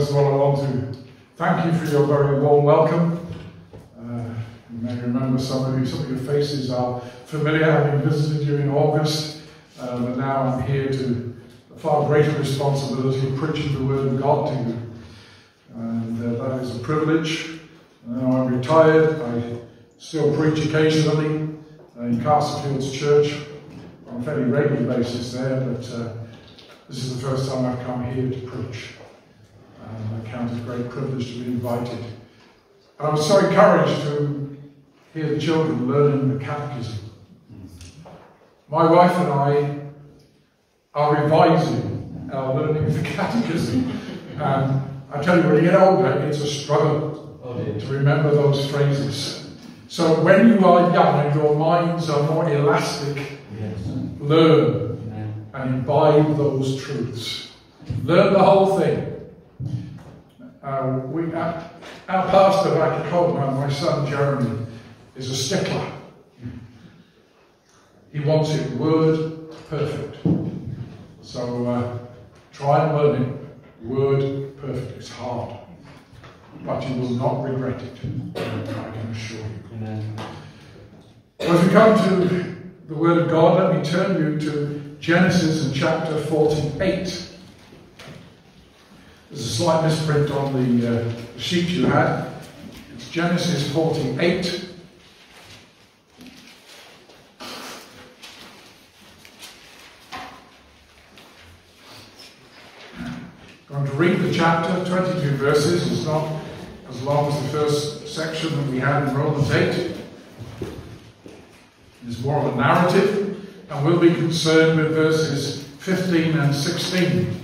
First of all, I want to thank you for your very warm welcome. Uh, you may remember some of you, some of your faces are familiar, having visited you in August, but now I'm here to a far greater responsibility of preaching the Word of God to you. And uh, that is a privilege. Now I'm retired, I still preach occasionally uh, in Castlefields Church on a fairly regular basis there, but uh, this is the first time I've come here to preach. And I count it a great privilege to be invited. And I was so encouraged to hear the children learning the catechism. My wife and I are revising our learning of the catechism. And I tell you, when you get older, it's a struggle oh, to remember those phrases. So when you are young and your minds are more elastic, yes. learn and imbibe those truths. Learn the whole thing. Uh, we, uh, our pastor back at uh, my son Jeremy, is a stickler. He wants it word perfect. So uh, try and learn it word perfect. It's hard, but you will not regret it. I can assure you. Amen. As we come to the Word of God, let me turn you to Genesis in chapter 48. There's a slight misprint on the uh, sheet you had. It's Genesis 48. I'm going to read the chapter, 22 verses. It's not as long as the first section that we had in Romans 8. It's more of a narrative and we'll be concerned with verses 15 and 16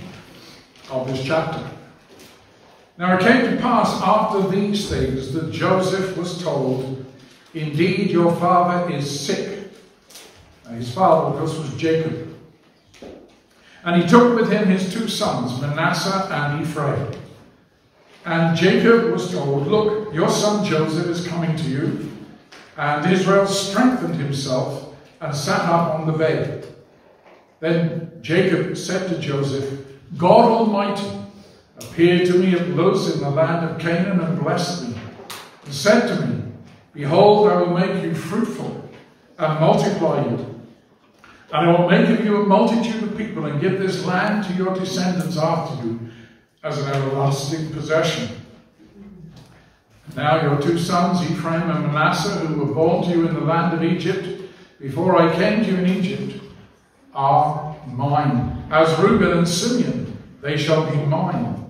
of this chapter. Now it came to pass after these things that Joseph was told, Indeed, your father is sick. Now, his father, of course, was Jacob. And he took with him his two sons, Manasseh and Ephraim. And Jacob was told, Look, your son Joseph is coming to you. And Israel strengthened himself and sat up on the bed. Then Jacob said to Joseph, God Almighty appeared to me at Luz in the land of Canaan and blessed me, and said to me, Behold, I will make you fruitful and multiply you. And I will make of you a multitude of people and give this land to your descendants after you as an everlasting possession. Now your two sons, Ephraim and Manasseh, who were born to you in the land of Egypt, before I came to you in Egypt are mine. As Reuben and Simeon, they shall be mine.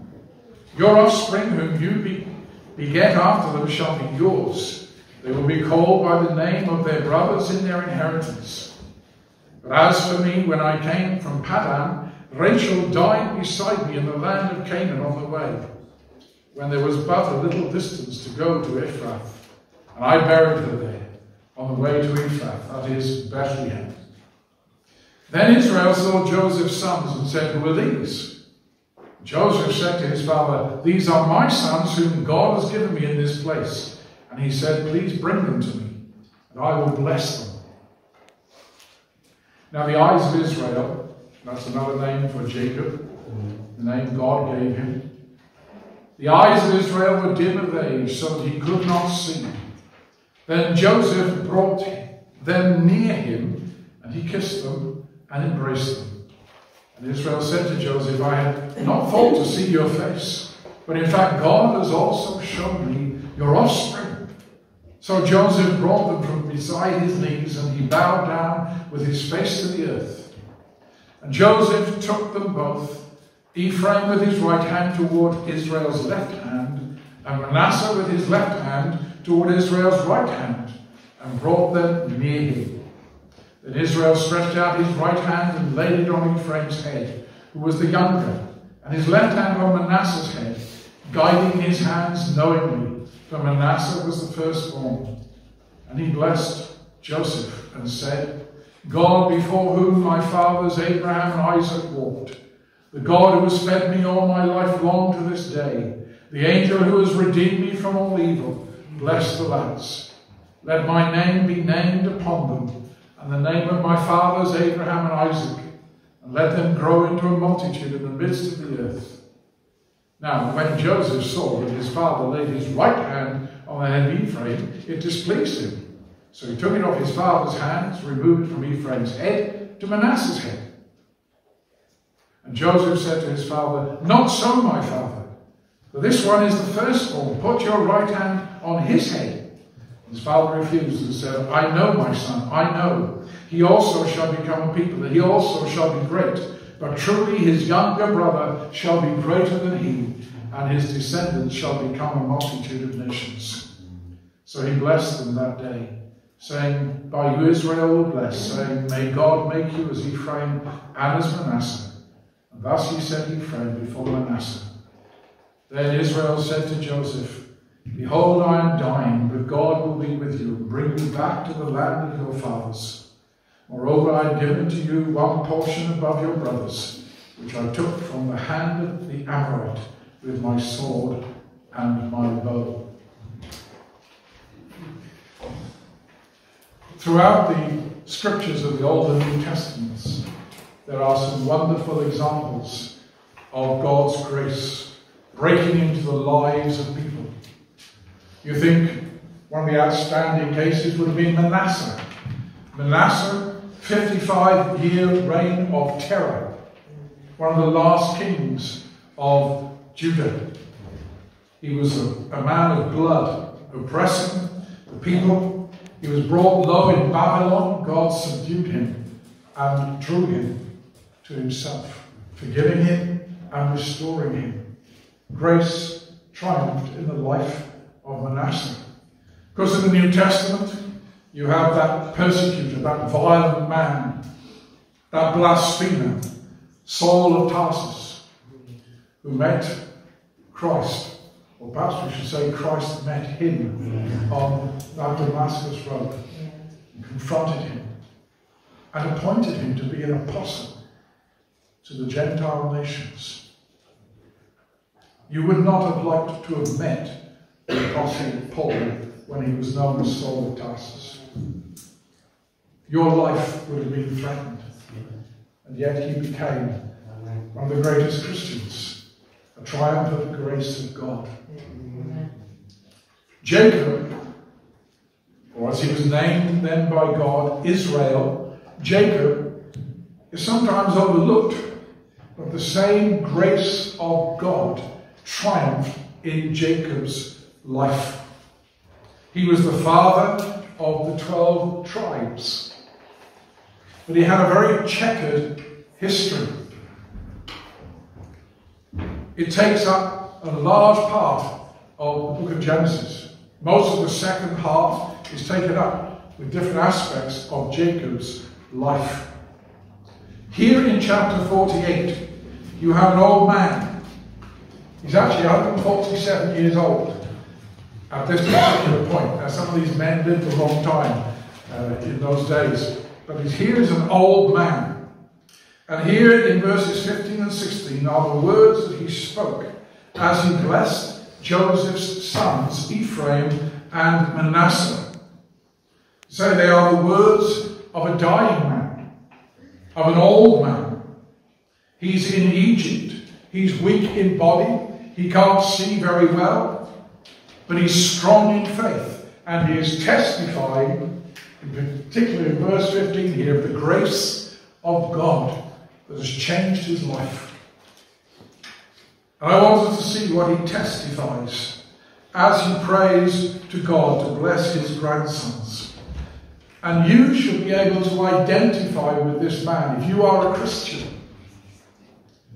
Your offspring, whom you be, beget after them, shall be yours. They will be called by the name of their brothers in their inheritance. But as for me, when I came from Padan, Rachel died beside me in the land of Canaan on the way, when there was but a little distance to go to Ephrath, and I buried her there on the way to Ephrath, that is Bethlehem. Then Israel saw Joseph's sons and said, Who are these? Joseph said to his father, These are my sons whom God has given me in this place. And he said, Please bring them to me, and I will bless them. Now the eyes of Israel, that's another name for Jacob, the name God gave him. The eyes of Israel were dim of age, so that he could not see. Then Joseph brought them near him, and he kissed them and embraced them. And Israel said to Joseph, I had not thought to see your face, but in fact God has also shown me your offspring. So Joseph brought them from beside his knees, and he bowed down with his face to the earth. And Joseph took them both, Ephraim with his right hand toward Israel's left hand, and Manasseh with his left hand toward Israel's right hand and brought them near him. Then Israel stretched out his right hand and laid it on Ephraim's head, who was the younger, and his left hand on Manasseh's head, guiding his hands knowingly, for Manasseh was the firstborn. And he blessed Joseph and said, God before whom my fathers Abraham and Isaac walked, the God who has fed me all my life long to this day, the angel who has redeemed me from all evil, Bless the lads. Let my name be named upon them, and the name of my fathers Abraham and Isaac, and let them grow into a multitude in the midst of the earth. Now, when Joseph saw that his father laid his right hand on the head of Ephraim, it displeased him. So he took it off his father's hands, removed it from Ephraim's head to Manasseh's head. And Joseph said to his father, Not so, my father, for this one is the firstborn. Put your right hand on his head. His father refused and said, I know, my son, I know. He also shall become a people, that he also shall be great. But truly his younger brother shall be greater than he, and his descendants shall become a multitude of nations. So he blessed them that day, saying, By you Israel will bless, saying, May God make you as Ephraim and as Manasseh. And thus he set Ephraim before Manasseh. Then Israel said to Joseph, Behold, I am dying, but God will be with you and bring you back to the land of your fathers. Moreover, I have given to you one portion above your brothers, which I took from the hand of the Amorite with my sword and my bow. Throughout the scriptures of the Old and New Testaments, there are some wonderful examples of God's grace breaking into the lives of people. You think one of the outstanding cases would have been Manasseh. Manasseh, 55 year reign of terror, one of the last kings of Judah. He was a, a man of blood, oppressing the people. He was brought low in Babylon. God subdued him and drew him to himself, forgiving him and restoring him. Grace triumphed in the life of Manasseh. Because in the New Testament, you have that persecutor, that violent man, that blasphemer, Saul of Tarsus, who met Christ, or perhaps we should say Christ met him on that Damascus road and confronted him and appointed him to be an apostle to the Gentile nations. You would not have liked to have met the Apostle Paul when he was known as Saul of Tarsus. Your life would have been threatened, and yet he became one of the greatest Christians, a triumph of the grace of God. Jacob, or as he was named then by God, Israel, Jacob, is sometimes overlooked, but the same grace of God triumphed in Jacob's life. He was the father of the 12 tribes, but he had a very checkered history. It takes up a large part of the book of Genesis. Most of the second half is taken up with different aspects of Jacob's life. Here in chapter 48, you have an old man. He's actually 147 years old at this particular point. Now, some of these men lived a long time uh, in those days, but here is an old man. And here in verses 15 and 16 are the words that he spoke as he blessed Joseph's sons, Ephraim and Manasseh. So they are the words of a dying man, of an old man. He's in Egypt. He's weak in body. He can't see very well. But he's strong in faith. And he is testifying, in particular in verse 15 here, of the grace of God that has changed his life. And I wanted to see what he testifies as he prays to God to bless his grandsons. And you should be able to identify with this man. If you are a Christian,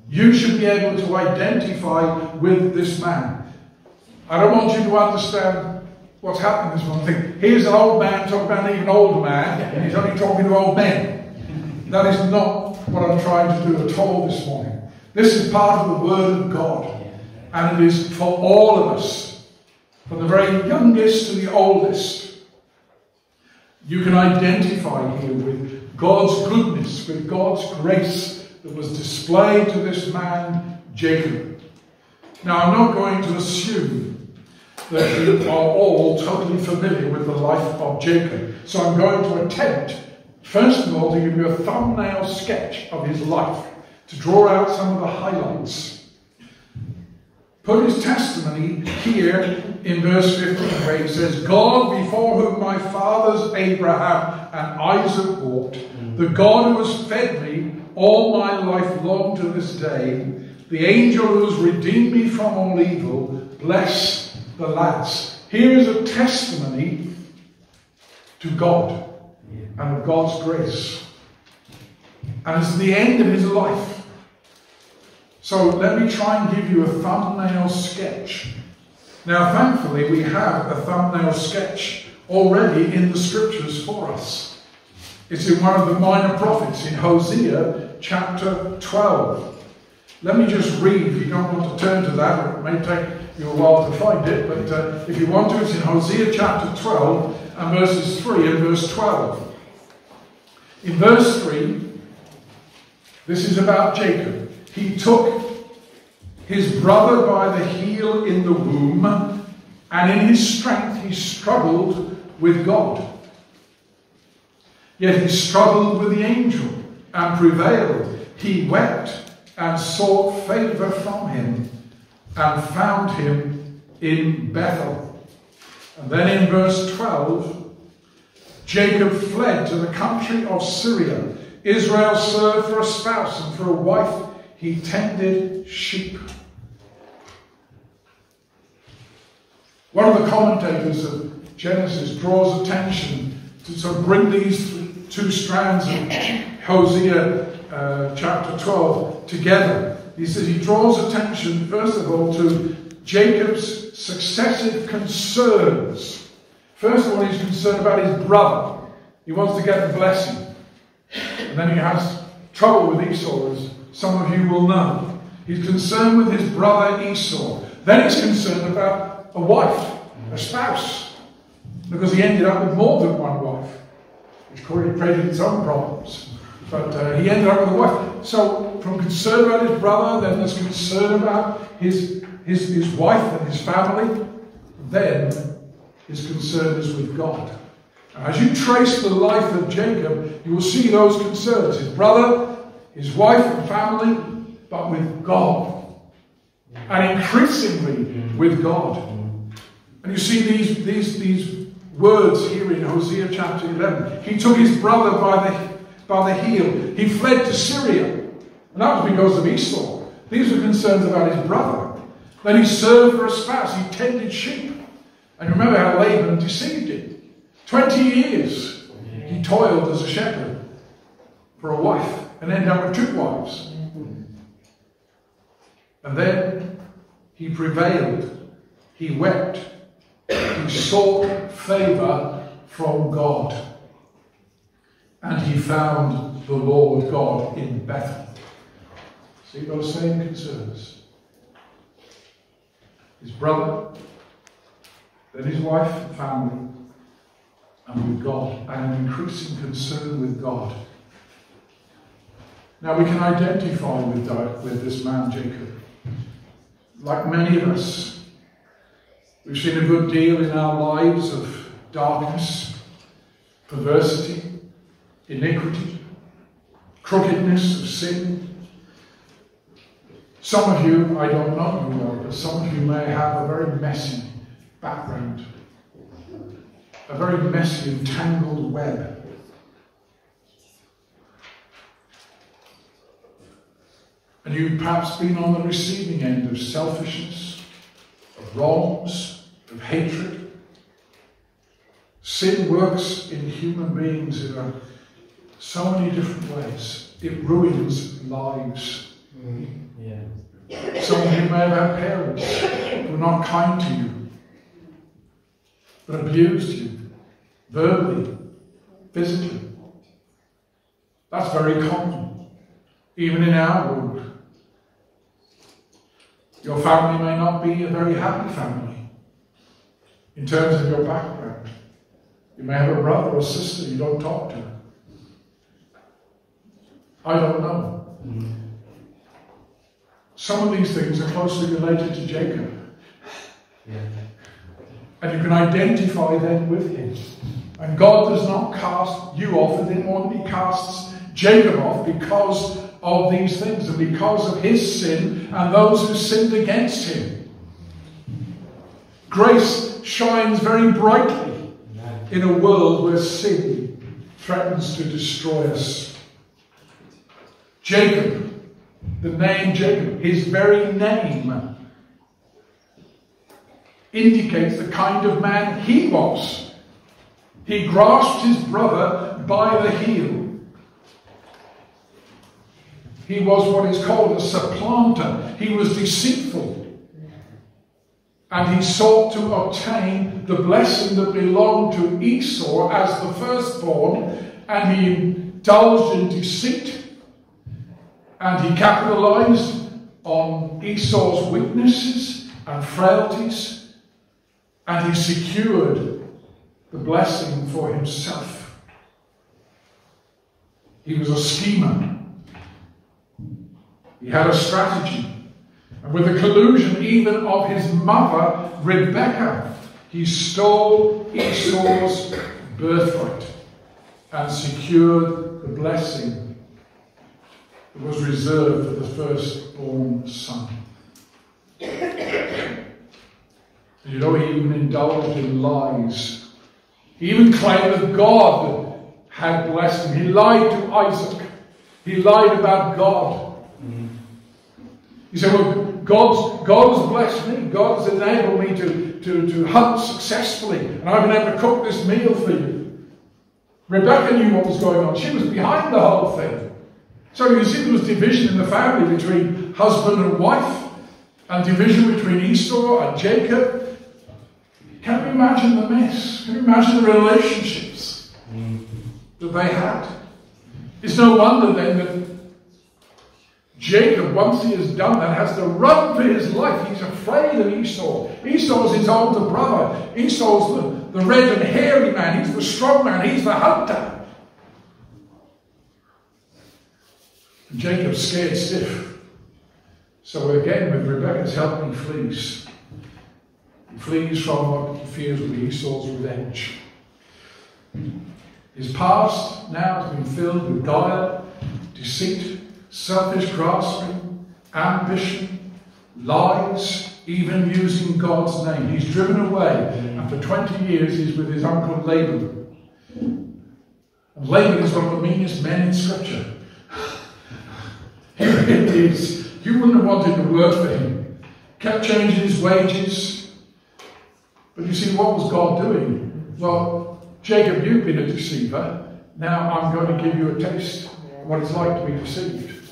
you should be able to identify with this man. I don't want you to understand what's happening this morning. Think, here's an old man talking about an even older man, and he's only talking to old men. That is not what I'm trying to do at all this morning. This is part of the Word of God, and it is for all of us, from the very youngest to the oldest. You can identify here with God's goodness, with God's grace that was displayed to this man, Jacob. Now, I'm not going to assume that you are all totally familiar with the life of Jacob. So I'm going to attempt, first of all, to give you a thumbnail sketch of his life, to draw out some of the highlights. put his testimony here in verse 15 where he says, God before whom my fathers Abraham and Isaac walked, the God who has fed me all my life long to this day, the angel who has redeemed me from all evil, bless the lads. Here is a testimony to God and of God's grace. And it's the end of his life. So let me try and give you a thumbnail sketch. Now, thankfully, we have a thumbnail sketch already in the scriptures for us. It's in one of the minor prophets in Hosea chapter 12. Let me just read, if you don't want to turn to that, it may take you a while to find it, but uh, if you want to, it's in Hosea chapter 12 and verses 3 and verse 12. In verse 3, this is about Jacob. He took his brother by the heel in the womb, and in his strength he struggled with God. Yet he struggled with the angel and prevailed. He wept and sought favor from him and found him in Bethel. And then in verse 12, Jacob fled to the country of Syria. Israel served for a spouse, and for a wife he tended sheep. One of the commentators of Genesis draws attention to of bring these two strands of Hosea uh, chapter 12 together. He says he draws attention, first of all, to Jacob's successive concerns. First of all, he's concerned about his brother. He wants to get the blessing. And then he has trouble with Esau, as some of you will know. He's concerned with his brother Esau. Then he's concerned about a wife, a spouse, because he ended up with more than one wife, which created its own problems. But uh, he ended up with a wife. So, from concern about his brother, then there's concern about his, his, his wife and his family. Then his concern is with God. As you trace the life of Jacob, you will see those concerns his brother, his wife and family, but with God. And increasingly with God. And you see these, these, these words here in Hosea chapter 11. He took his brother by the by the heel. He fled to Syria. And that was because of Esau. These were concerns about his brother. Then he served for a spouse. He tended sheep. And remember how Laban deceived him. Twenty years he toiled as a shepherd for a wife and ended up with two wives. And then he prevailed. He wept. He sought favor from God. And he found the Lord God in Bethel. See those same concerns. His brother, then his wife and family, and with God, and an increasing concern with God. Now we can identify with, with this man Jacob. Like many of us, we've seen a good deal in our lives of darkness, perversity, iniquity, crookedness of sin. Some of you, I don't know you well, but some of you may have a very messy background, a very messy and tangled web. And you've perhaps been on the receiving end of selfishness, of wrongs, of hatred. Sin works in human beings in a so many different ways. It ruins lives. Mm, yeah. Some of you may have had parents who were not kind to you, but abused you, verbally, physically. That's very common, even in our world. Your family may not be a very happy family in terms of your background. You may have a brother or sister you don't talk to. I don't know. Mm. Some of these things are closely related to Jacob. Yeah. And you can identify them with him. And God does not cast you off and then one he casts Jacob off because of these things and because of his sin and those who sinned against him. Grace shines very brightly in a world where sin threatens to destroy us. Jacob, the name Jacob, his very name, indicates the kind of man he was. He grasped his brother by the heel. He was what is called a supplanter. He was deceitful. And he sought to obtain the blessing that belonged to Esau as the firstborn, and he indulged in deceit, and he capitalized on Esau's weaknesses and frailties, and he secured the blessing for himself. He was a schemer. He had a strategy. And with the collusion even of his mother, Rebekah, he stole Esau's birthright and secured the blessing that was reserved for the firstborn son. You know, he even indulged in lies. He even claimed that God had blessed him. He lied to Isaac. He lied about God. He said, well, God's, God has blessed me. God has enabled me to, to, to hunt successfully. And I've been able to cook this meal for you. Rebecca knew what was going on. She was behind the whole thing. So you see there was division in the family between husband and wife. And division between Esau and Jacob. Can you imagine the mess? Can you imagine the relationships that they had? It's no wonder then that Jacob, once he has done that, has to run for his life. He's afraid of Esau. Esau's his older brother. Esau's the, the red and hairy man. He's the strong man. He's the hunter. And Jacob's scared stiff. So again, with Rebecca's help, he flees. He flees from what he fears will be Esau's revenge. His past now has been filled with guile, deceit, selfish grasping, ambition, lies, even using God's name. He's driven away, and for 20 years he's with his uncle Laban. And Laban is one of the meanest men in Scripture. He really is. You wouldn't have wanted to work for him. Kept changing his wages. But you see, what was God doing? Well, Jacob, you've been a deceiver. Now I'm going to give you a taste of what it's like to be deceived.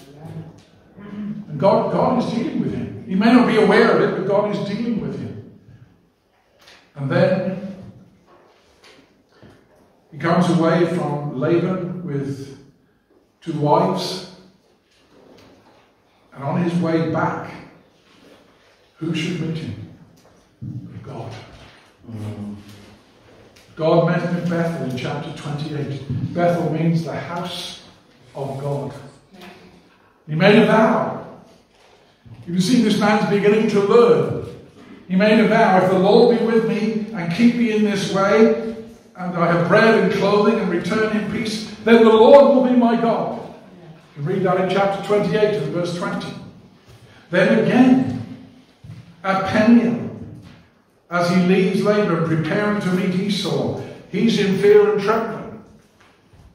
And God, God is dealing with him. He may not be aware of it, but God is dealing with him. And then he comes away from Laban with two wives. And on his way back, who should meet him? God. God met him in Bethel in chapter 28. Bethel means the house of God. He made a vow you can see this man's beginning to learn. He made a vow, if the Lord be with me and keep me in this way, and I have bread and clothing and return in peace, then the Lord will be my God. Read that in chapter 28 and verse 20. Then again, at Peniel, as he leaves Laban, preparing to meet Esau, he's in fear and trembling.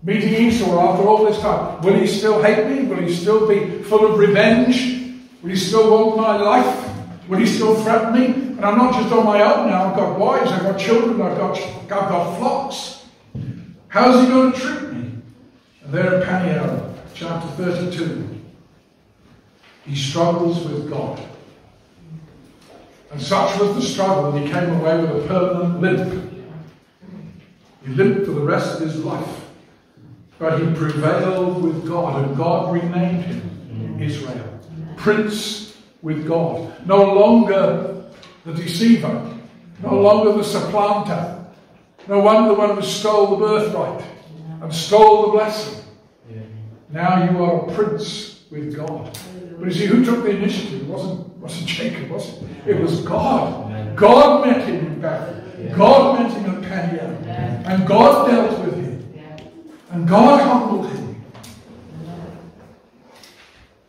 Meeting Esau after all this time. Will he still hate me? Will he still be full of revenge? Will he still want my life? Will he still threaten me? And I'm not just on my own now. I've got wives, I've got children, I've got, I've got flocks. How's he going to treat me? And there at Peniel, chapter 32, he struggles with God. And such was the struggle that he came away with a permanent limp. He limped for the rest of his life. But he prevailed with God, and God renamed him Israel prince with God. No longer the deceiver, no longer the supplanter, no the one who stole the birthright and stole the blessing. Now you are a prince with God. But you see, who took the initiative? It wasn't, wasn't Jacob, was it? It was God. God met him in Bethel. God met him at Peniel. And God dealt with him. And God humbled him.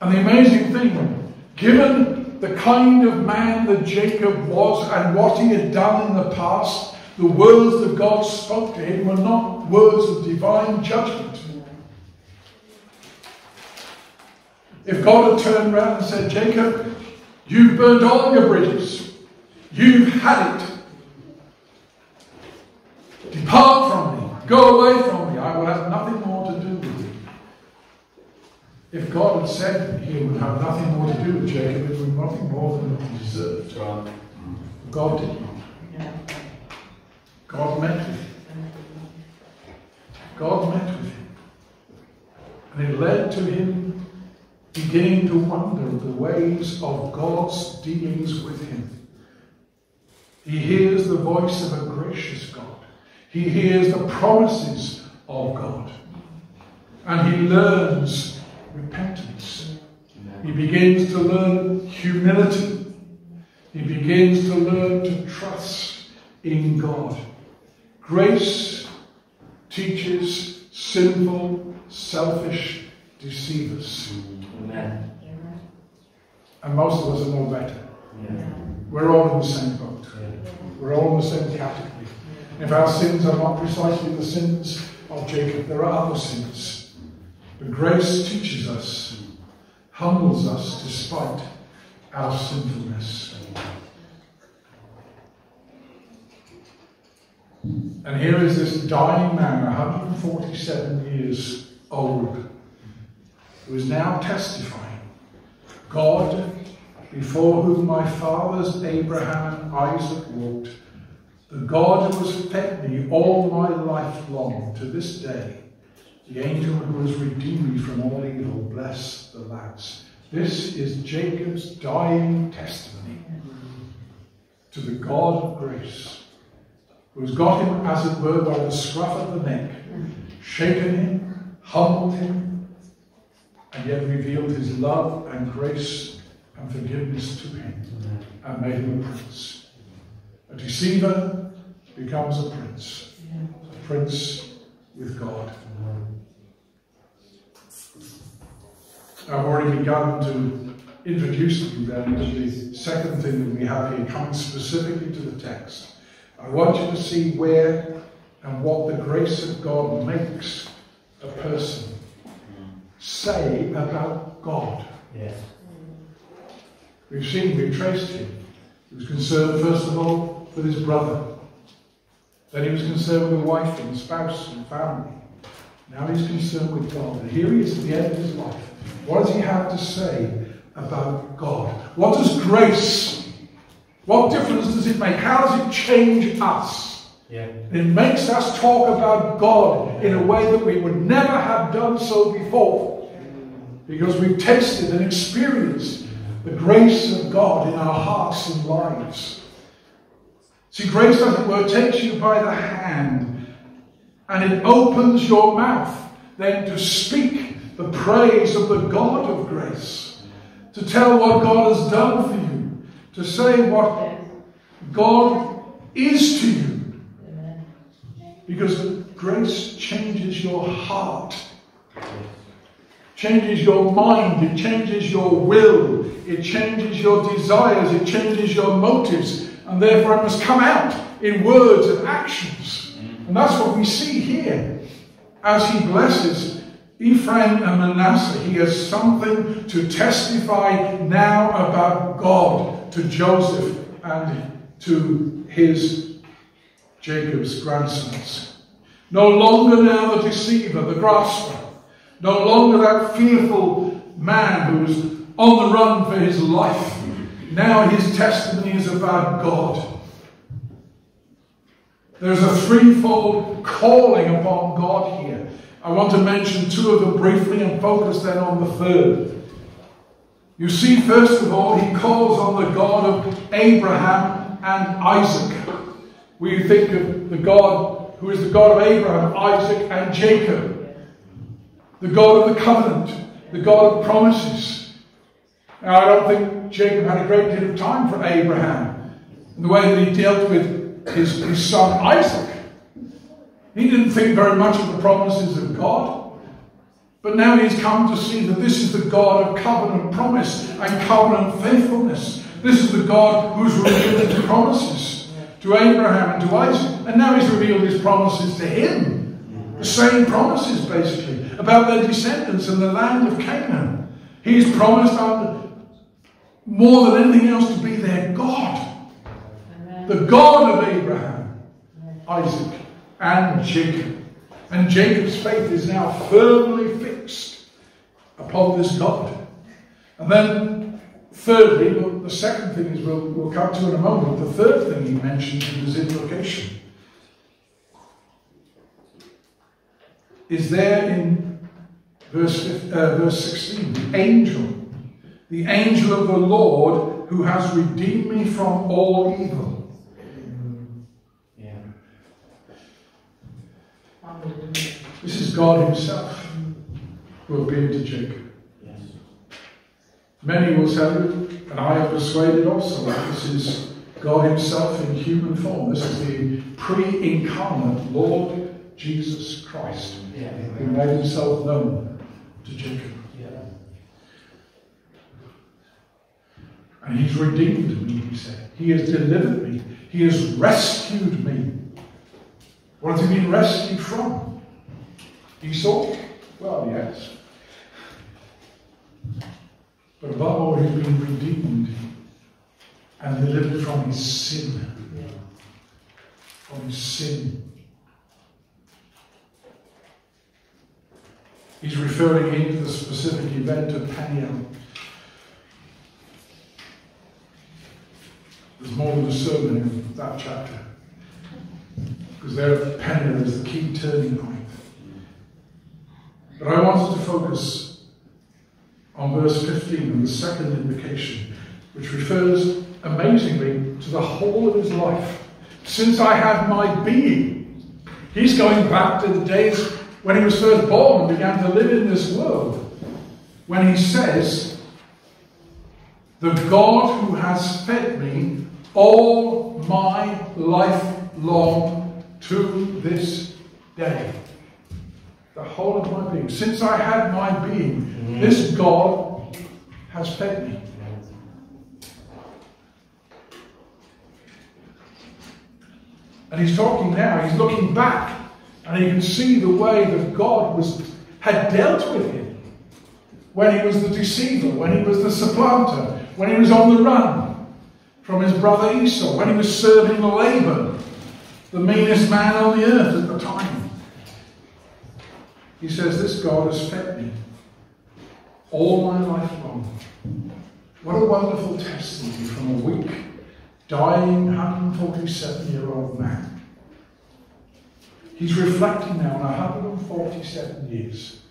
And the amazing thing, given the kind of man that Jacob was and what he had done in the past, the words that God spoke to him were not words of divine judgment. If God had turned around and said, Jacob, you've burned all your bridges, you've had it. Depart from me, go away from me, I will have nothing more to do with you. If God had said he would have nothing more to do with Jacob, it would be nothing more than he deserved. God did not. God met with him. God met with him. And it led to him beginning to wonder the ways of God's dealings with him. He hears the voice of a gracious God. He hears the promises of God. And he learns repentance. He begins to learn humility. He begins to learn to trust in God. Grace teaches sinful, selfish deceivers. Amen. And most of us are no better. Yeah. We're all in the same boat. Yeah. We're all in the same category. If our sins are not precisely the sins of Jacob, there are other sins. But grace teaches us, humbles us despite our sinfulness. And here is this dying man, 147 years old, who is now testifying God, before whom my fathers Abraham and Isaac walked, the God who has fed me all my life long to this day, the angel who has redeemed me from all evil, bless the lads. This is Jacob's dying testimony to the God of grace, who has got him, as it were, by the scruff of the neck, shaken him, humbled him, and yet revealed his love and grace and forgiveness to him and made him a prince. A deceiver becomes a prince, a prince with God. I've already begun to introduce you then to the second thing that we have here, coming specifically to the text. I want you to see where and what the grace of God makes a person say about God. Yes. We've seen, we've traced him. He was concerned, first of all, with his brother. Then he was concerned with wife and spouse and family. Now he's concerned with God. And here he is at the end of his life. What does he have to say about God? What does grace, what difference does it make? How does it change us? Yeah. It makes us talk about God in a way that we would never have done so before. Because we've tasted and experienced the grace of God in our hearts and lives. See, grace, as it were, takes you by the hand and it opens your mouth then to speak the praise of the God of grace, to tell what God has done for you, to say what God is to you. Because grace changes your heart, changes your mind, it changes your will, it changes your desires, it changes your motives, and therefore it must come out in words and actions. And that's what we see here. As he blesses Ephraim and Manasseh, he has something to testify now about God to Joseph and to his Jacob's grandsons. No longer now the deceiver, the grasper. No longer that fearful man who's on the run for his life. Now his testimony is about God. There's a threefold calling upon God here. I want to mention two of them briefly and focus then on the third. You see, first of all, he calls on the God of Abraham and Isaac. We think of the God who is the God of Abraham, Isaac, and Jacob, the God of the covenant, the God of promises. Now, I don't think Jacob had a great deal of time for Abraham in the way that he dealt with his, his son Isaac. He didn't think very much of the promises of God. But now he's come to see that this is the God of covenant promise and covenant faithfulness. This is the God who's revealed his promises to Abraham and to Isaac. And now he's revealed his promises to him. The same promises, basically, about their descendants and the land of Canaan. He's promised more than anything else to be their God. The God of Abraham, Isaac, and Jacob. And Jacob's faith is now firmly fixed upon this God. And then, thirdly, well, the second thing is we'll, we'll come to in a moment. The third thing he mentions in his invocation is there in verse, uh, verse 16 the angel, the angel of the Lord who has redeemed me from all evil. Yeah. This is God Himself who appeared to Jacob. Many will you, and I am persuaded also, that this is God Himself in human form. This is the pre incarnate Lord Jesus Christ yeah. who made Himself known to Jacob. Yeah. And He's redeemed me, He said. He has delivered me. He has rescued me. What has He been rescued from? Esau? Well, yes. But above all, he's been redeemed and delivered from his sin. From his sin. He's referring here to the specific event of Peniel. There's more than a sermon in that chapter. Because there, Peniel is the key turning point. But I wanted to focus on verse 15 and the second invocation, which refers amazingly to the whole of his life. Since I had my being, he's going back to the days when he was first born and began to live in this world. When he says, The God who has fed me all my life long to this day the whole of my being. Since I had my being, this God has fed me. And he's talking now, he's looking back, and he can see the way that God was had dealt with him when he was the deceiver, when he was the supplanter, when he was on the run from his brother Esau, when he was serving Laban, the labor, the meanest man on the earth at the time. He says, This God has fed me all my life long. What a wonderful testimony from a weak, dying 147 year old man. He's reflecting now on 147 years.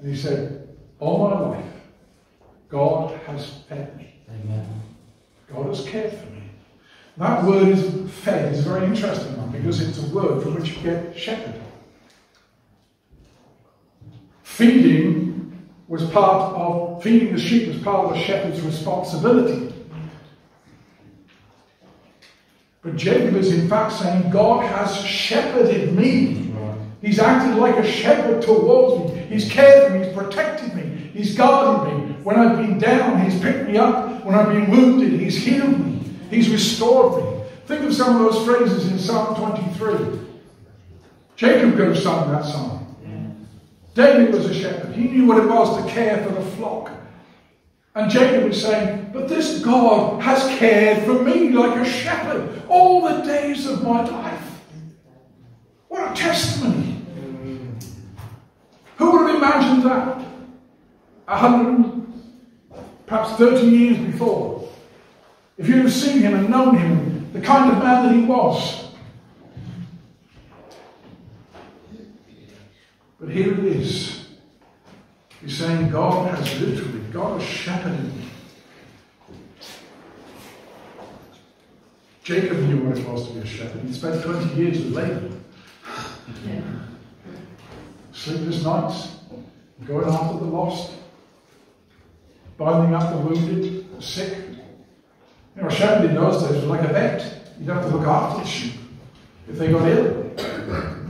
And he said, All my life, God has fed me. Amen. God has cared for me. That word is fed is a very interesting one because it's a word from which you get shepherd. Feeding was part of, feeding the sheep was part of the shepherd's responsibility. But Jacob is in fact saying, God has shepherded me. He's acted like a shepherd towards me. He's cared for me. He's protected me. He's guarded me. When I've been down, He's picked me up. When I've been wounded, He's healed me. He's restored me. Think of some of those phrases in Psalm 23. Jacob have sung that song. David was a shepherd. He knew what it was to care for the flock. And Jacob was saying, But this God has cared for me like a shepherd all the days of my life. What a testimony. Who would have imagined that? A hundred, perhaps 30 years before. If you'd have seen him and known him, the kind of man that he was. But here it is. He's saying God has literally, God has shepherded me. Jacob knew what it was to be a shepherd. He spent 20 years with Laban. Yeah. Sleepless nights, going after the lost, binding up the wounded, the sick. You know, a shepherd in those days was like a vet. You'd have to look after the sheep if they got ill.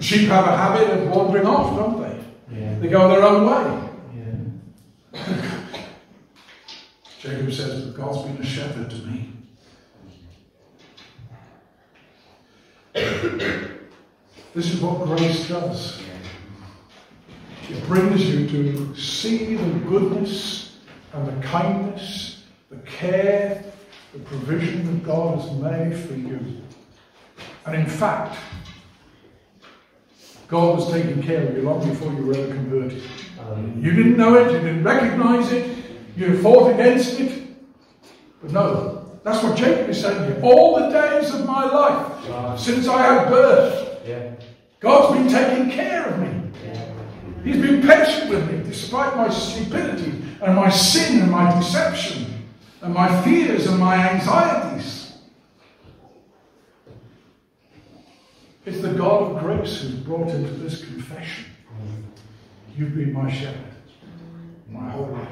Sheep have a habit of wandering off, don't they? They go their own way. Yeah. Jacob says, But God's been a shepherd to me. this is what grace does. It brings you to see the goodness and the kindness, the care, the provision that God has made for you. And in fact, God was taking care of you long before you were ever converted. Um, you didn't know it, you didn't recognize it, you fought against it. But no, that's what Jacob is saying here. All the days of my life, wow. since I had birth, yeah. God's been taking care of me. Yeah. He's been patient with me despite my stupidity and my sin and my deception and my fears and my anxieties. It's the God of grace who's brought into this confession. You've been my shepherd my whole life.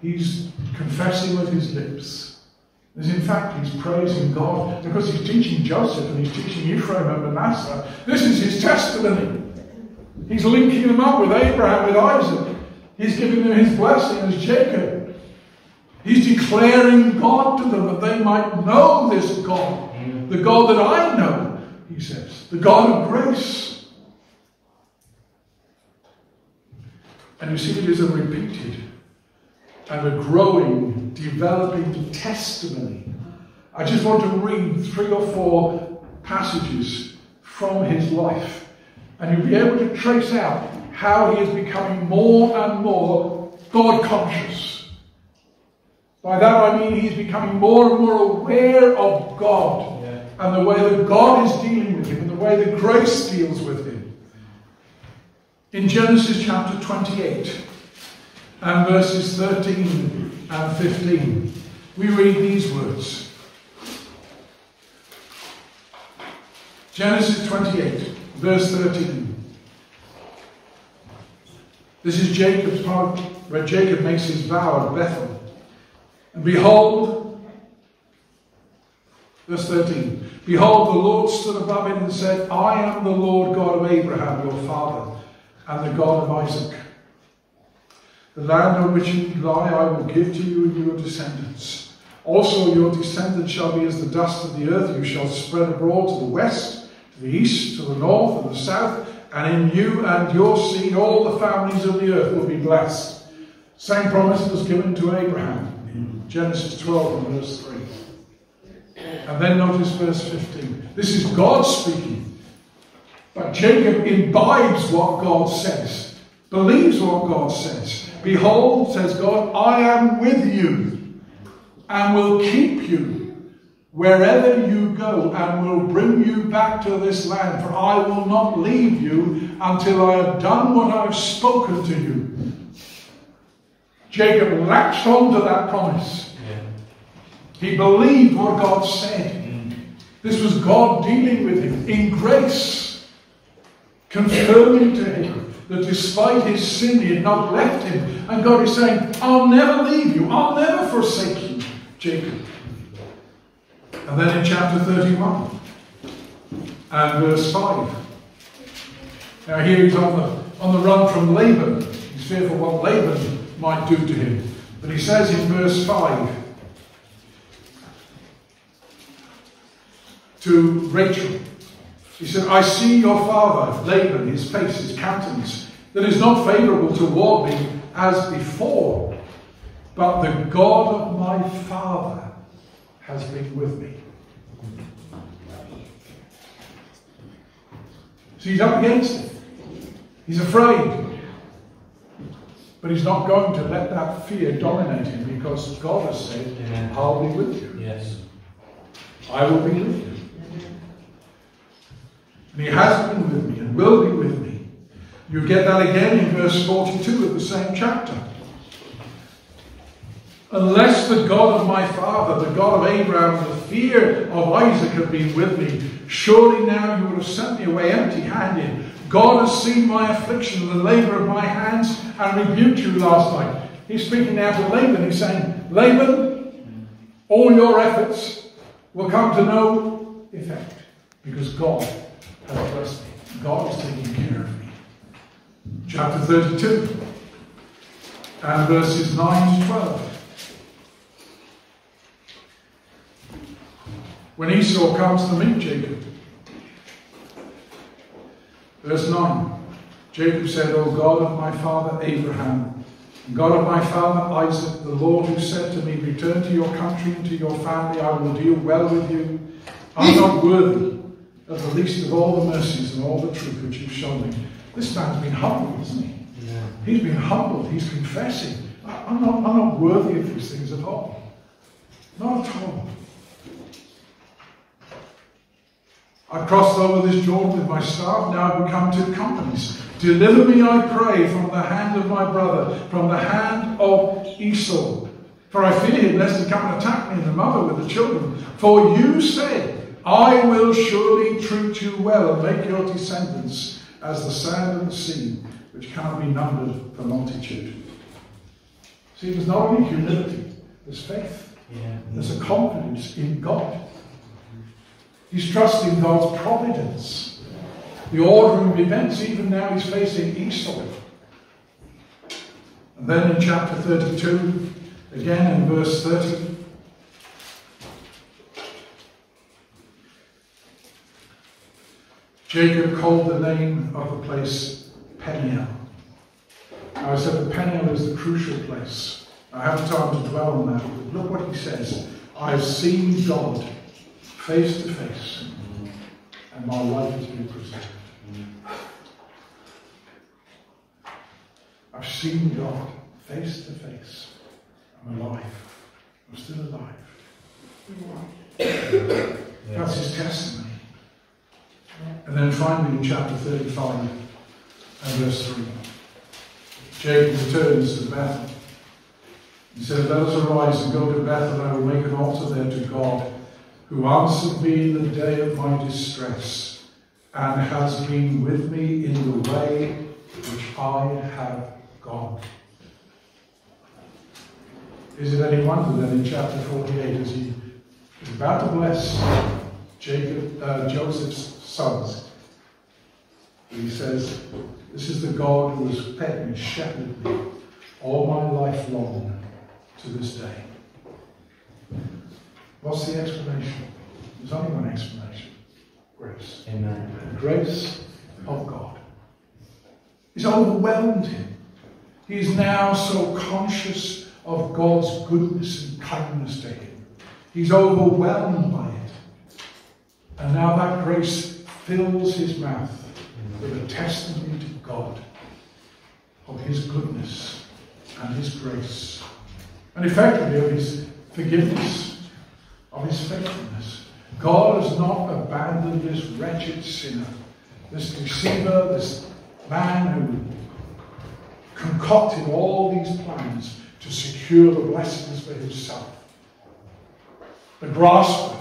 He's confessing with his lips. As in fact, he's praising God because he's teaching Joseph and he's teaching Ephraim and Manasseh. This is his testimony. He's linking them up with Abraham, with Isaac. He's giving them his blessing as Jacob. He's declaring God to them that they might know this God, the God that I know, he says, the God of grace. And you see, it is a repeated and a growing, developing testimony. I just want to read three or four passages from his life, and you'll be able to trace out how he is becoming more and more God conscious by that I mean he's becoming more and more aware of God yeah. and the way that God is dealing with him and the way that grace deals with him. In Genesis chapter 28 and verses 13 and 15, we read these words. Genesis 28, verse 13. This is Jacob's part where Jacob makes his vow at Bethel. And behold, verse 13, Behold, the Lord stood above him and said, I am the Lord God of Abraham, your father, and the God of Isaac. The land on which you lie I will give to you and your descendants. Also your descendants shall be as the dust of the earth. You shall spread abroad to the west, to the east, to the north, and the south, and in you and your seed all the families of the earth will be blessed. Same promise was given to Abraham. Genesis 12 and verse 3. And then notice verse 15. This is God speaking. But Jacob imbibes what God says, believes what God says. Behold, says God, I am with you and will keep you wherever you go and will bring you back to this land. For I will not leave you until I have done what I've spoken to you. Jacob latched on to that promise. Yeah. He believed what God said. Mm. This was God dealing with him in grace, confirming to him that despite his sin, he had not left him. And God is saying, I'll never leave you, I'll never forsake you, Jacob. And then in chapter 31 and verse 5. Now here he's on the, on the run from Laban. He's fearful what Laban might do to him. But he says in verse 5 to Rachel, he said, I see your father, Laban, his face, his countenance, that is not favourable toward me as before, but the God of my father has been with me. So he's up against it. He's afraid. But he's not going to let that fear dominate him because God has said, Amen. I'll be with you. Yes. I will be with you. And he has been with me and will be with me. You get that again in verse 42 of the same chapter. Unless the God of my father, the God of Abraham, the fear of Isaac had been with me, surely now you would have sent me away empty handed God has seen my affliction and the labour of my hands and rebuked you last night. He's speaking now to Laban. He's saying, Laban, all your efforts will come to no effect because God has blessed me. God is taking care of me. chapter 32 and verses 9 to 12. When Esau comes to meet Jacob, verse 9 Jacob said, O God of my father Abraham, God of my father Isaac, the Lord who said to me, Return to your country and to your family, I will deal well with you. I'm hmm. not worthy of the least of all the mercies and all the truth which you've shown me. This man's been humbled, hasn't he? Yeah. He's been humbled. He's confessing. I'm not, I'm not worthy of these things at all. Not at all. I crossed over this Jordan with my staff. Now I've become two companies. Deliver me, I pray, from the hand of my brother, from the hand of Esau. For I fear him lest he come and attack me and the mother with the children. For you said, I will surely treat you well and make your descendants as the sand of the sea, which cannot be numbered for multitude. See, there's not only humility, there's faith. Yeah. There's a confidence in God. He's trusting God's providence. The order of events, even now he's facing Esau. And then in chapter 32, again in verse 30, Jacob called the name of the place Peniel. Now I said that Peniel is the crucial place. I haven't time to dwell on that, but look what he says. I've seen God face to face, and my life has been preserved. I've seen God face to face. I'm alive. I'm still alive. That's his testimony. And then finally in chapter 35 and verse 3, Jacob returns to Bethel. He said, Let us arise and go to Bethel, and I will make an altar there to God, who answered me in the day of my distress, and has been with me in the way which I have gone. Is it any wonder that in chapter 48, as he is about to bless Jacob, uh, Joseph's sons. He says, This is the God who has fed me, shepherded me all my life long to this day. What's the explanation? There's only one explanation grace. Amen. The grace of God. He's overwhelmed him. He is now so conscious of God's goodness and kindness to him. He's overwhelmed by it. And now that grace fills his mouth with a testimony to God of his goodness and his grace, and effectively of his forgiveness, of his faithfulness. God has not abandoned this wretched sinner, this deceiver, this man who concocted all these plans to secure the blessings for himself. The grasper,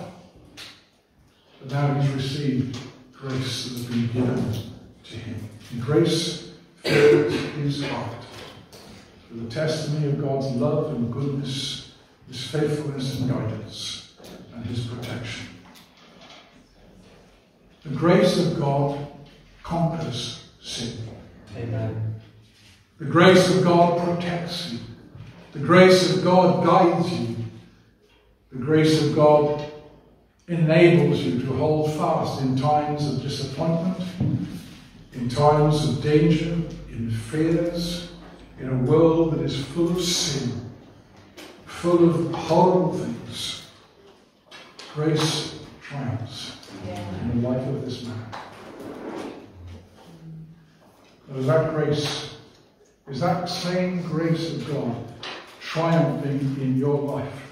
but now he's received grace that has been given to him. And grace fills his heart with the testimony of God's love and goodness, his faithfulness and guidance, and his protection. The grace of God conquers sin. Amen. The grace of God protects you. The grace of God guides you. The grace of God enables you to hold fast in times of disappointment, in times of danger, in fears, in a world that is full of sin, full of horrible things. Grace triumphs in the life of this man. But is that grace, is that same grace of God triumphing in your life?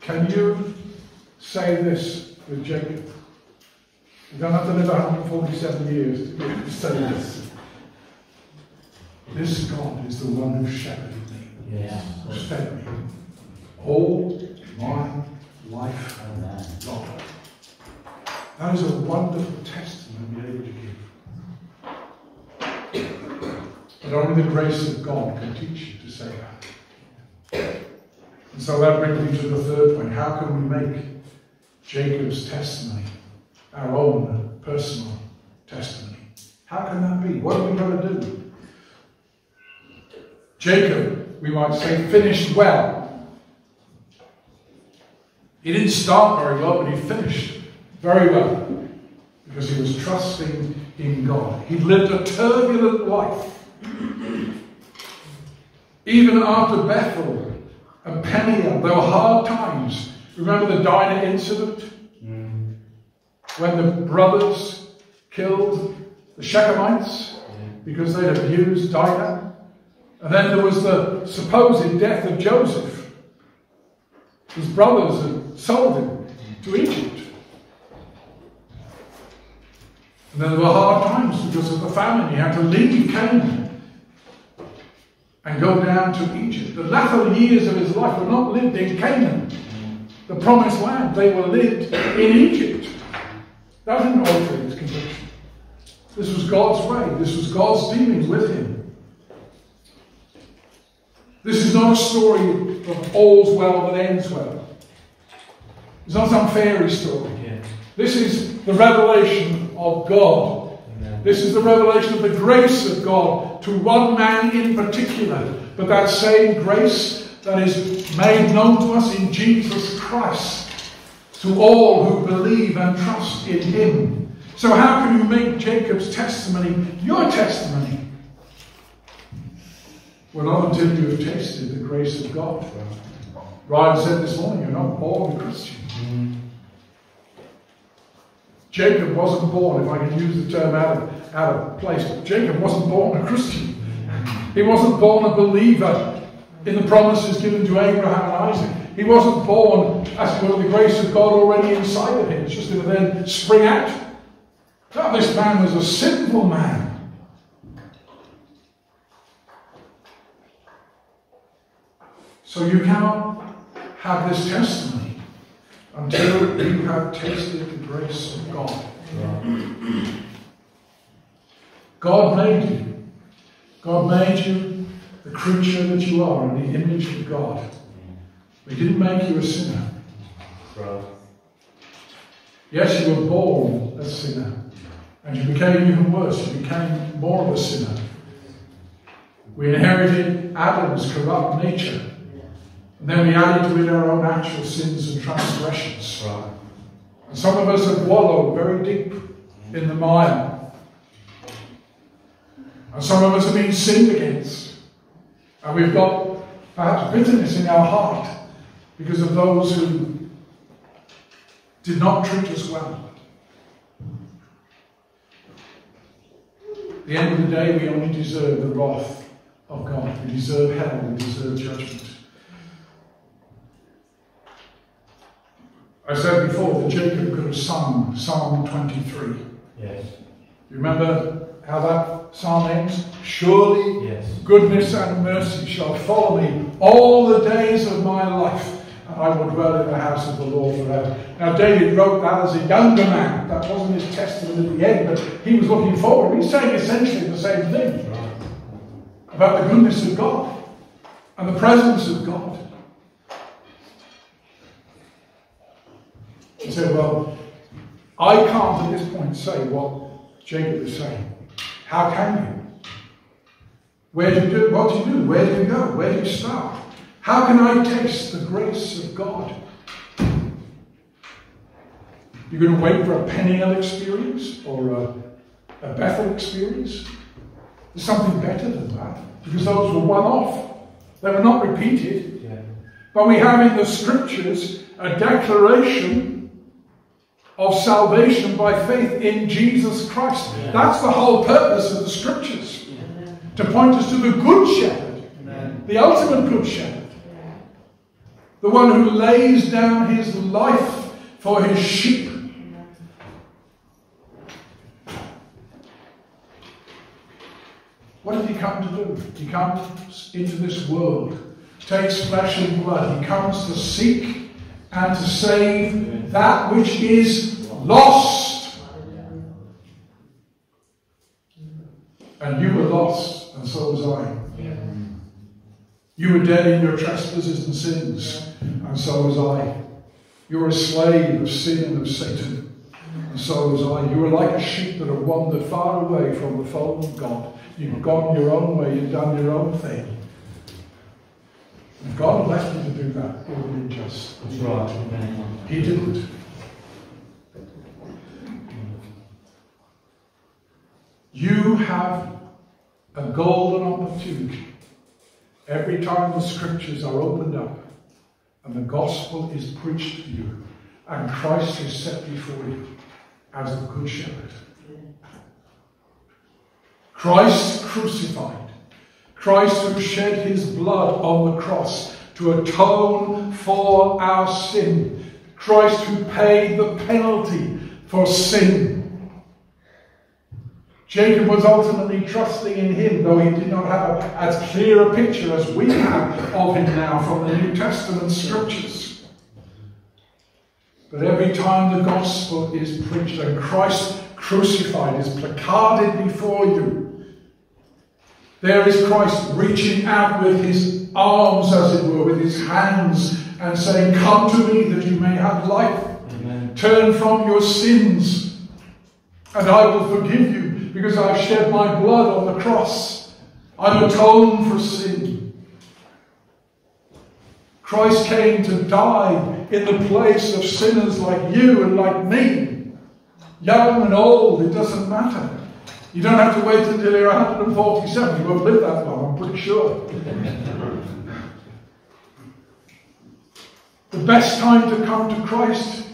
Can you say this with Jacob. You don't have to live 147 years to say this. This God is the one who shepherded me, fed me all my life long. That is a wonderful testimony able to give. But only the grace of God can teach you to say that. And so that brings me to the third point. How can we make Jacob's testimony, our own personal testimony. How can that be? be? What are we going to do? Jacob, we might say, finished well. He didn't start very well, but he finished very well because he was trusting in God. He lived a turbulent life. Even after Bethel and Peniel, there were hard times. Remember the Dinah incident? Mm. When the brothers killed the Shechemites because they'd abused Dinah. And then there was the supposed death of Joseph. His brothers had sold him to Egypt. And then there were hard times because of the famine. He had to leave Canaan and go down to Egypt. The latter years of his life were not lived in Canaan, the promised land. They were lived in Egypt. That didn't alter his conviction. This was God's way. This was God's dealing with him. This is not a story of all's well that ends well. It's not some fairy story. This is the revelation of God. Amen. This is the revelation of the grace of God to one man in particular. But that same grace that is made known to us in Jesus Christ to all who believe and trust in Him. So, how can you make Jacob's testimony your testimony? Well, not until you have tasted the grace of God. Ryan said this morning, you're not born a Christian. Mm-hmm. Jacob wasn't born, if I can use the term out of, out of place, Jacob wasn't born a Christian. He wasn't born a believer in the promises given to Abraham and Isaac. He wasn't born, as it were, the grace of God already inside of him. It's just going to then spring out. Now, this man was a sinful man. So you cannot have this testimony until you have tasted the grace of God. God made you. God made you the creature that you are in the image of God. He didn't make you a sinner. Yes, you were born a sinner. And you became even worse. You became more of a sinner. We inherited Adam's corrupt nature. And then we added to it our own actual sins and transgressions. Right. And some of us have wallowed very deep in the mire. And some of us have been sinned against. And we've got perhaps bitterness in our heart because of those who did not treat us well. At the end of the day, we only deserve the wrath of God. We deserve hell. We deserve judgment. I said before that Jacob could have sung Psalm 23. Yes. You remember how that psalm ends? Surely yes. goodness and mercy shall follow me all the days of my life, and I will dwell in the house of the Lord forever. Now, David wrote that as a younger man. That wasn't his testament at the end, but he was looking forward. He's saying essentially the same thing about the goodness of God and the presence of God. He said, Well, I can't at this point say what Jacob is saying. How can you? Where do you do? What do you do? Where do you go? Where do you start? How can I taste the grace of God? You're going to wait for a Peniel experience or a, a Bethel experience? There's something better than that because those were one off. They were not repeated. Yeah. But we have in the scriptures a declaration of salvation by faith in Jesus Christ. Yeah. That's the whole purpose of the scriptures. Yeah. To point us to the good shepherd, Amen. the ultimate good shepherd. Yeah. The one who lays down his life for his sheep. What did he come to do? He comes into this world, takes flesh and blood. He comes to seek and to save that which is lost. And you were lost, and so was I. You were dead in your trespasses and sins, and so was I. You were a slave of sin and of Satan, and so was I. You were like a sheep that have wandered far away from the fold of God. You've gone your own way, you've done your own thing. If God left you to do that, it would be just. That's right. He didn't. You have a golden opportunity every time the scriptures are opened up and the gospel is preached to you and Christ is set before you as a good shepherd. Christ crucified, Christ who shed his blood on the cross to atone for our sin, Christ who paid the penalty for sin. Jacob was ultimately trusting in him, though he did not have as clear a picture as we have of him now from the New Testament scriptures. But every time the gospel is preached and Christ crucified is placarded before you, there is Christ reaching out with his arms, as it were, with his hands, and saying, Come to me that you may have life. Amen. Turn from your sins, and I will forgive you, because I've shed my blood on the cross. I've atoned for sin. Christ came to die in the place of sinners like you and like me. Young and old, it doesn't matter. You don't have to wait until you're 147. You won't live that long, I'm pretty sure. the best time to come to Christ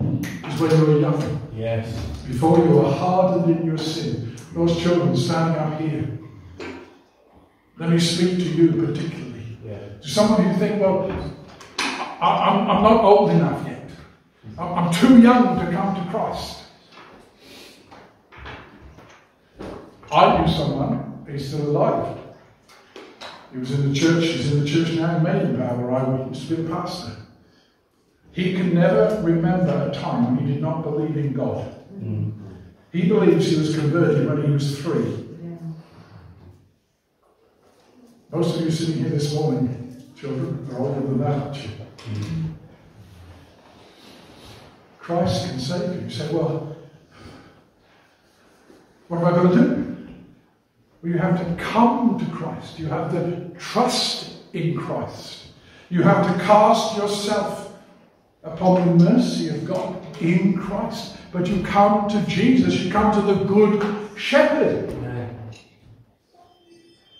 is when you're young, Yes. before you are hardened in your sin. Those children standing up here. Let me speak to you particularly. Yeah. To some of you think, well, I, am I'm not old enough yet. I'm too young to come to Christ. I knew someone, he's still alive. He was in the church, he's in the church now in Maidenbower, where I used to be a pastor. He can never remember a time when he did not believe in God. Mm. He believes he was converted when he was three. Most of you sitting here this morning, children, are older than that, aren't? Christ can save you. You say, well, what am I going to do? You have to come to Christ. You have to trust in Christ. You have to cast yourself upon the mercy of God in Christ. But you come to Jesus. You come to the Good Shepherd.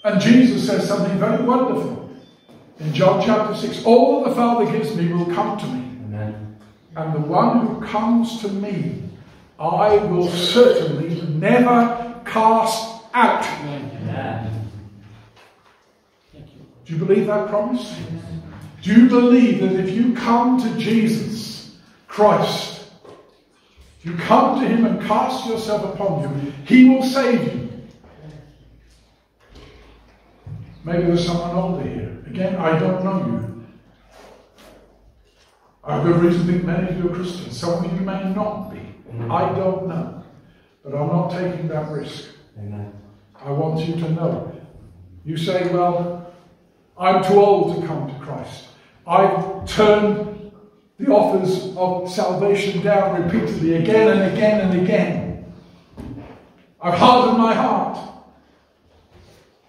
And Jesus says something very wonderful. In John chapter 6, all that the Father gives me will come to me. Amen. And the one who comes to me, I will certainly never cast out. Amen. Do you believe that promise? Do you believe that if you come to Jesus Christ, if you come to him and cast yourself upon him, he will save you? Maybe there's someone older here. Again, I don't know you. I've got reason to think many of you are Christians. Some of you may not be. I don't know. But I'm not taking that risk. Amen. I want you to know. You say, well, I'm too old to come to Christ. I've turned the offers of salvation down repeatedly, again and again and again. I've hardened my heart.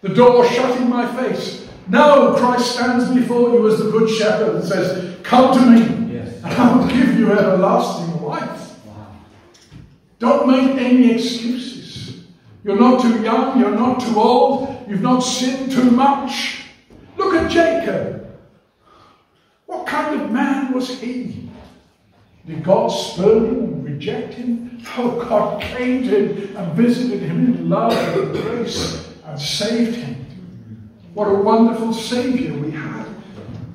The door shut in my face. No, Christ stands before you as the good shepherd and says, Come to me, Yes. and I will give you everlasting life. Wow. Don't make any excuses. You're not too young, you're not too old, you've not sinned too much. Look at Jacob. What kind of man was he? Did God spurn him and reject him? Oh, God came to him and visited him in love and grace and saved him. What a wonderful Savior we had.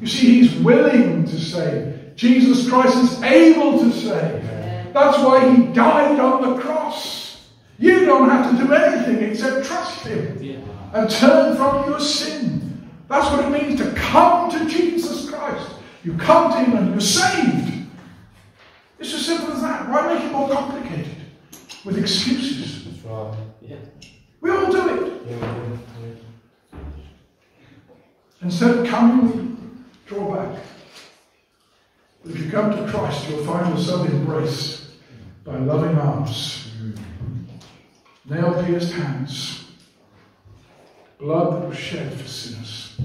You see, He's willing to save. Jesus Christ is able to save. That's why He died on the cross. You don't have to do anything except trust Him and turn from your sin. That's what it means to come to Jesus Christ. You come to Him and you're saved. It's as simple as that. Why make it more complicated with excuses? That's right. Yeah. We all do it. Yeah, do. Instead of coming, we draw back. But if you come to Christ, you'll find yourself embraced by loving arms, nail pierced hands, blood that was shed for sinners.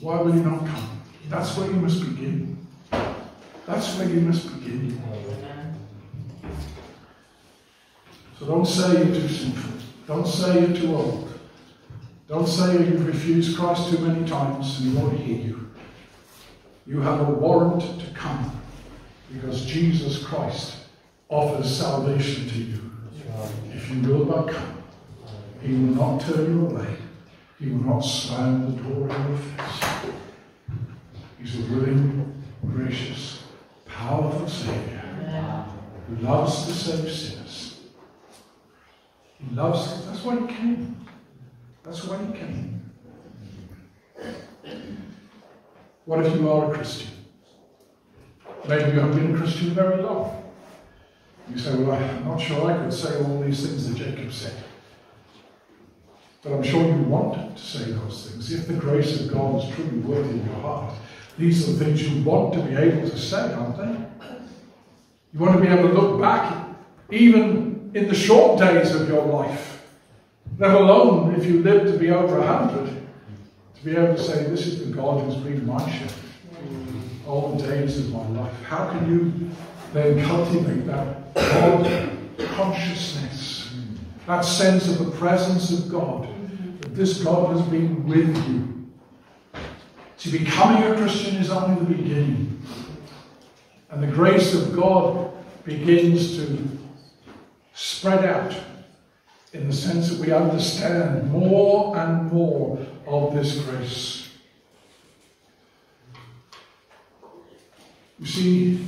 Why will you not come? That's where you must begin. That's where you must begin. So don't say you're too sinful. Don't say you're too old. Don't say you've refused Christ too many times and he won't hear you. You have a warrant to come because Jesus Christ offers salvation to you. If you will but come, he will not turn you away. He will not slam the door in your face. He's a willing, gracious, powerful Savior who loves to save sinners. He loves, that's why he came. That's why he came. What if you are a Christian? Maybe you haven't been a Christian very long. You say, Well, I'm not sure I could say all these things that Jacob said. But I'm sure you want to say those things. If the grace of God is truly working in your heart, these are the things you want to be able to say, aren't they? You want to be able to look back, even in the short days of your life, let alone if you live to be over a hundred, to be able to say, This is the God who's been my shepherd all the days of my life. How can you then cultivate that God consciousness, that sense of the presence of God, that this God has been with you? See, becoming a Christian is only the beginning. And the grace of God begins to spread out in the sense that we understand more and more of this grace. You see,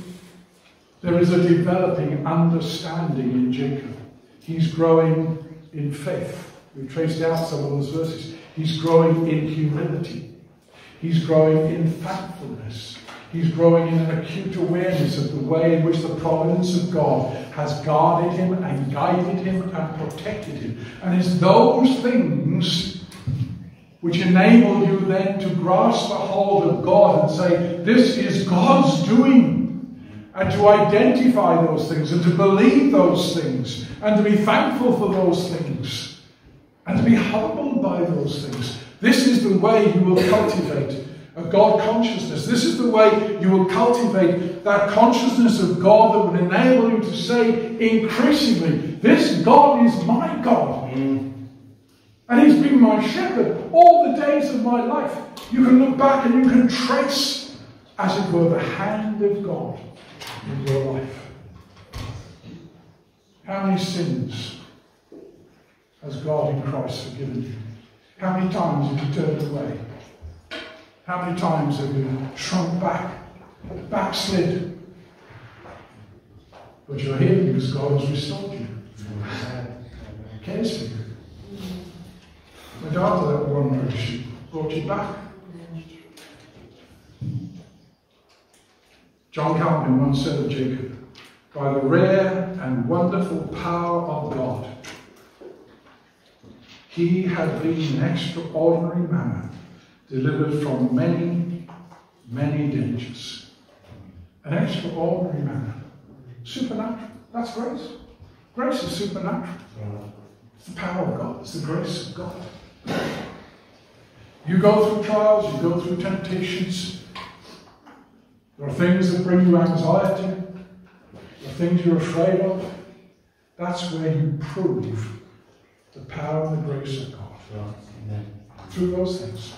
there is a developing understanding in Jacob. He's growing in faith. We traced out some of those verses. He's growing in humility. He's growing in thankfulness. He's growing in an acute awareness of the way in which the providence of God has guarded him and guided him and protected him. And it's those things which enable you then to grasp a hold of God and say, This is God's doing. And to identify those things and to believe those things and to be thankful for those things and to be humbled by those things. This is the way you will cultivate a God consciousness. This is the way you will cultivate that consciousness of God that will enable you to say increasingly, This God is my God. Mm. And He's been my shepherd all the days of my life. You can look back and you can trace, as it were, the hand of God in your life. How many sins has God in Christ forgiven you? How many times have you turned away? How many times have you shrunk back, backslid? But you're here because God has restored you. He cares for you. And after that one she brought you back. John Calvin once said of Jacob, by the rare and wonderful power of God, he had been in extraordinary manner delivered from many, many dangers. An extraordinary manner. Supernatural. That's grace. Grace is supernatural. It's the power of God. It's the grace of God. You go through trials, you go through temptations. There are things that bring you anxiety. There are things you're afraid of. That's where you prove the power and the grace of God. Through those things.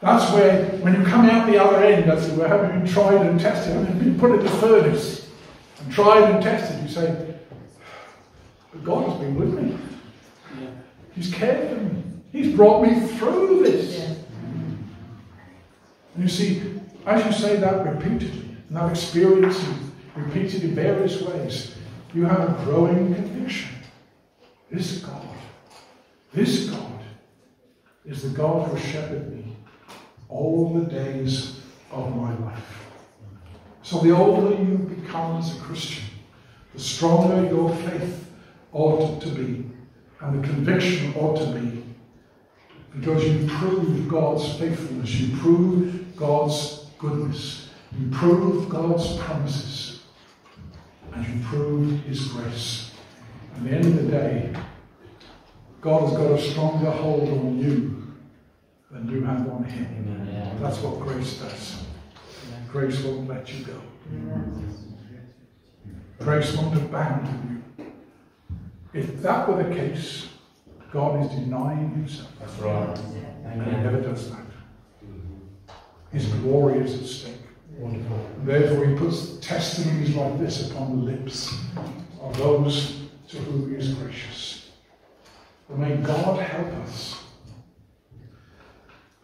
That's where, when you come out the other end, that's where having been tried and tested, having been put in the furnace and tried and tested, you say, but God has been with me. Yeah. He's cared for me. He's brought me through this. Yeah. And you see, as you say that repeatedly, and that experience repeated in various ways, you have a growing conviction. This God, this God is the God who shepherded me all the days of my life. So the older you become as a Christian, the stronger your faith ought to be, and the conviction ought to be, because you prove God's faithfulness, you prove God's goodness, you prove God's promises. and you proved his grace. At the end of the day, God has got a stronger hold on you than you have on him. Amen. Yeah. That's what grace does. Grace won't let you go. Grace won't abandon you. If that were the case, God is denying himself. That's right. And he never does that. His glory is at stake. Wonderful. Therefore, he puts testimonies like this upon the lips of those to whom he is gracious. But may God help us.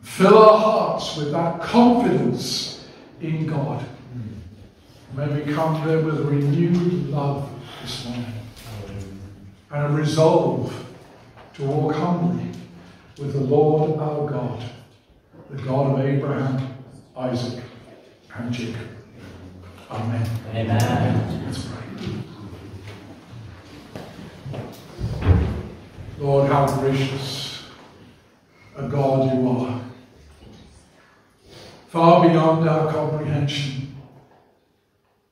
Fill our hearts with that confidence in God. May we come there with renewed love this morning and a resolve to walk humbly with the Lord our God, the God of Abraham, Isaac, and Jacob. Amen. Amen. Let's pray. Lord, how gracious a God you are. Far beyond our comprehension.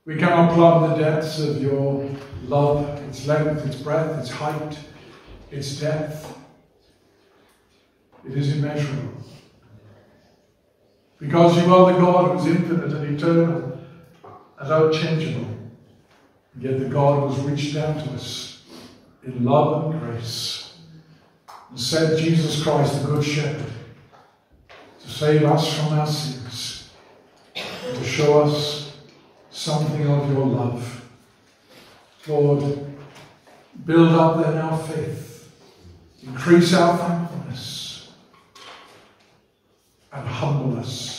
We cannot plumb the depths of your love, its length, its breadth, its height, its depth. It is immeasurable. Because you are the God who is infinite and eternal and unchangeable. Yet the God has reached down to us in love and grace and sent Jesus Christ, the Good Shepherd, to save us from our sins and to show us something of your love. Lord, build up then our faith, increase our thankfulness, and humble us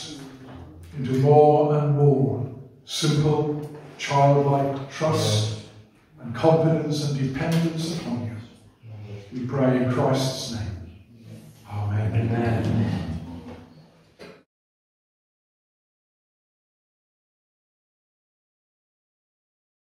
into more and more simple, childlike trust and confidence and dependence upon you. We pray in Christ's name. Amen. Amen.